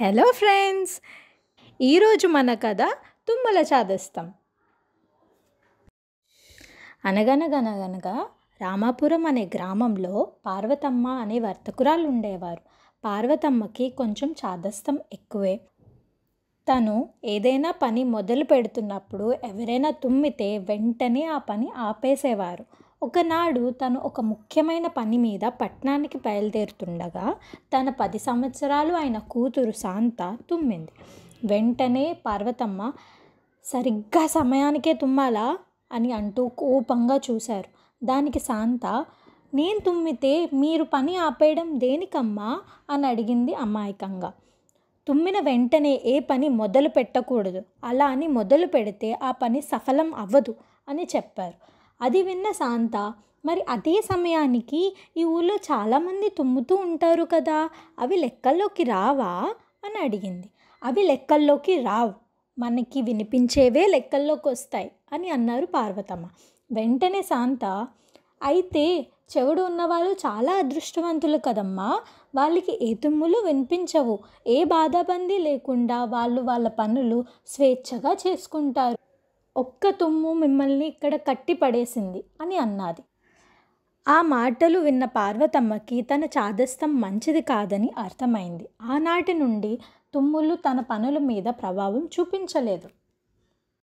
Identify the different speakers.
Speaker 1: Hello friends ఈరోజు మన కథ తుమ్మల చాదస్తం. అనగనగనగనగా రామాపురం అనే గ్రామంలో పార్వతమ్మ అనే వర్తకురాలు ఉండేవారు. పార్వతమ్మకి కొంచెం చాదస్తం ఎక్కువే. తను ఏదైనా పని మొదలు పెడుతున్నప్పుడు ఎవరైనా తుమ్మితే వెంటనే ఆ పని ఆపేసేవారు. ఒకనాడు తను ఒక ముఖ్యమైన పని మీద పట్టణానికి బయలుదేరుతుండగా తన పది సంవత్సరాలు అయిన కూతురు శాంత తుమ్మింది. వెంటనే పార్వతమ్మ సరిగ్గా సమయానికే తుమ్మాలా? అని అంటూ కోపంగా చూశారు. దానికి శాంత నేను తుమ్మితే మీరు పని ఆపేయడం దేనికమ్మా? అని అడిగింది అమాయకంగా. తుమ్మిన వెంటనే ఏ పని మొదలు పెట్టకూడదు. అలా అని మొదలు పెడితే ఆ పని సఫలం అవ్వదు అని చెప్పారు. అది విన్న శాంత మరి అదే సమయానికి ఈ ఊళ్ళో చాలామంది తుమ్ముతూ ఉంటారు కదా అవి లెక్కల్లోకి రావా? అని అడిగింది. అవి లెక్కల్లోకి రావు. మనకి వినిపించేవే లెక్కల్లోకి వస్తాయి అని అన్నారు పార్వతమ్మ. వెంటనే శాంత అయితే చెవుడు ఉన్నవాళ్ళు చాలా అదృష్టవంతులు కదమ్మా. వాళ్ళకి ఏ తుమ్ములు వినిపించవు. ఏ బాధాబందీ లేకుండా వాళ్ళు వాళ్ళ పనులు స్వేచ్ఛగా చేసుకుంటారు. ఒక్క తుమ్ము మిమ్మల్ని ఇక్కడ కట్టి పడేసింది అని అన్నది. ఆ మాటలు విన్న పార్వతమ్మకి తన చాదస్తం మంచిది కాదని అర్థమైంది. ఆనాటి నుండి తుమ్ములు తన పనుల మీద ప్రభావం చూపించలేదు.